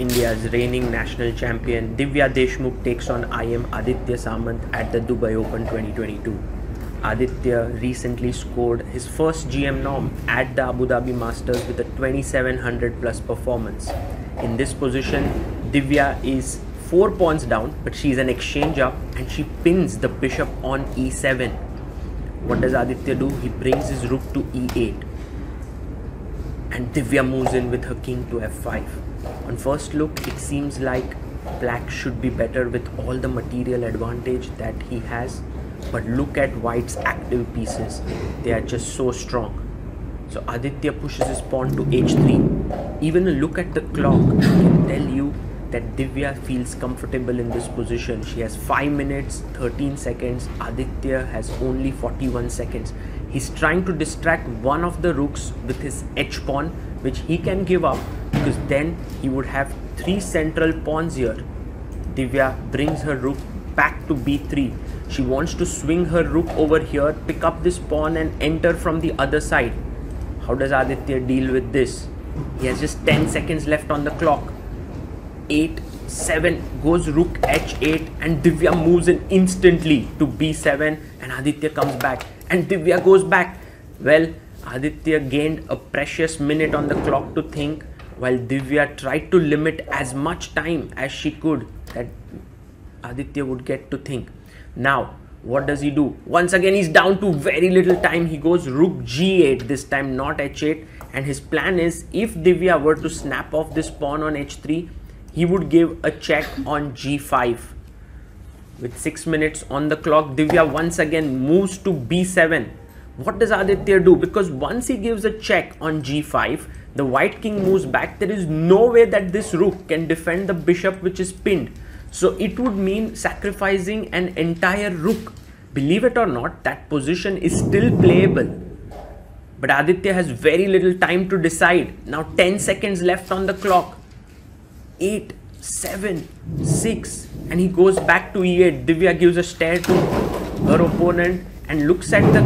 India's reigning national champion Divya Deshmukh takes on IM Aditya Samant at the Dubai Open 2022. Aditya recently scored his first GM norm at the Abu Dhabi Masters with a 2700 plus performance. In this position, Divya is 4 pawns down, but she is an exchange up and she pins the bishop on e7. What does Aditya do? He brings his rook to e8 and Divya moves in with her king to f5. On first look, it seems like black should be better with all the material advantage that he has. But look at white's active pieces. They are just so strong. So Aditya pushes his pawn to h3. Even a look at the clock can tell you that Divya feels comfortable in this position. She has 5 minutes 13 seconds. Aditya has only 41 seconds. He's trying to distract one of the rooks with his h pawn, which he can give up because then he would have three central pawns here. Divya brings her rook back to b3. She wants to swing her rook over here, pick up this pawn and enter from the other side. How does Aditya deal with this? He has just 10 seconds left on the clock. 8, 7 goes rook h8 and Divya moves in instantly to b7 and Aditya comes back and Divya goes back. Well, Aditya gained a precious minute on the clock to think while Divya tried to limit as much time as she could that Aditya would get to think. Now, what does he do? Once again, he's down to very little time. He goes rook g8 this time, not h8. And his plan is if Divya were to snap off this pawn on h3, he would give a check on g5 with 6 minutes on the clock, Divya once again moves to b7. What does Aditya do? Because once he gives a check on g5, the white king moves back. There is no way that this rook can defend the bishop which is pinned. So it would mean sacrificing an entire rook. Believe it or not, that position is still playable. But Aditya has very little time to decide. Now 10 seconds left on the clock. 8, 7, 6, and he goes back to e8. Divya gives a stare to her opponent and looks at the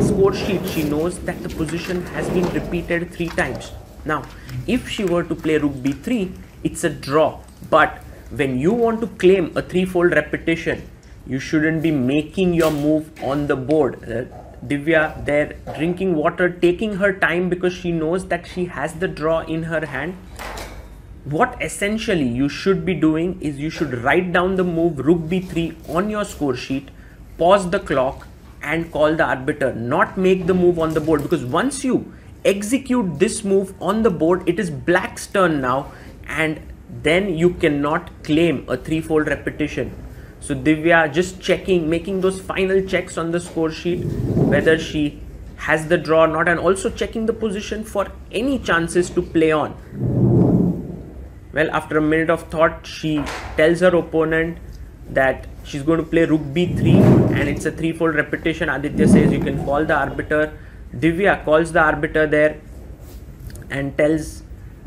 score sheet. She knows that the position has been repeated three times. Now, if she were to play rook b3, it's a draw. But when you want to claim a threefold repetition, you shouldn't be making your move on the board. Uh, Divya there drinking water, taking her time because she knows that she has the draw in her hand what essentially you should be doing is you should write down the move rook b3 on your score sheet pause the clock and call the arbiter not make the move on the board because once you execute this move on the board it is black's turn now and then you cannot claim a threefold repetition so divya just checking making those final checks on the score sheet whether she has the draw or not and also checking the position for any chances to play on well, after a minute of thought, she tells her opponent that she's going to play rook b3 and it's a threefold repetition. Aditya says you can call the arbiter. Divya calls the arbiter there and tells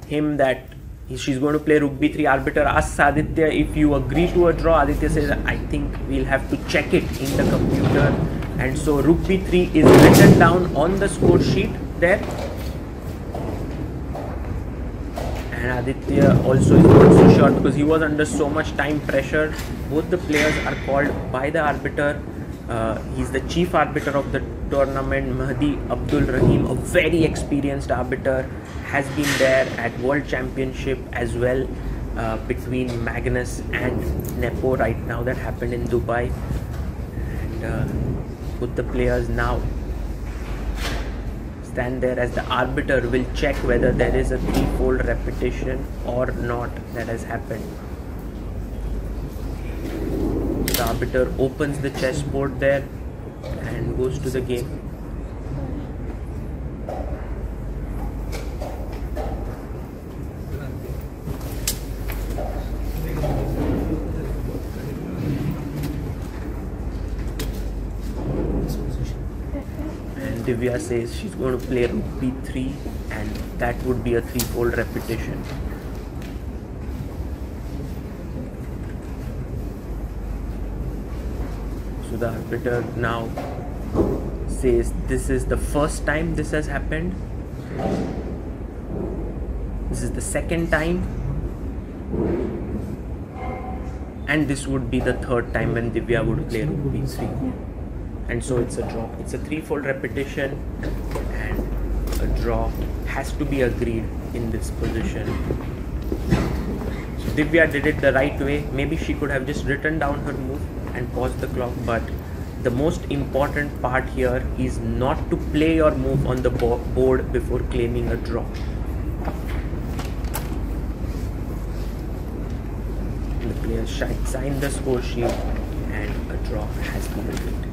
him that she's going to play rook b3. Arbiter asks Aditya if you agree to a draw. Aditya says, I think we'll have to check it in the computer. And so rook b3 is written down on the score sheet there and Aditya also is not so sure because he was under so much time pressure. Both the players are called by the arbiter. Uh, he's the chief arbiter of the tournament, Mahdi Abdul Rahim, a very experienced arbiter, has been there at World Championship as well uh, between Magnus and Nepo right now. That happened in Dubai, and uh, the players now stand there as the arbiter will check whether there is a threefold repetition or not that has happened. The arbiter opens the chessboard there and goes to the game. And Divya says she's going to play rook b3 and that would be a threefold repetition. The arbiter now says this is the first time this has happened. This is the second time. And this would be the third time when Divya would play rook b3 and so it's a draw. It's a threefold repetition and a draw has to be agreed in this position. Divya did it the right way. Maybe she could have just written down her move and pause the clock but the most important part here is not to play your move on the board before claiming a draw. The players sign the score sheet and a draw has been agreed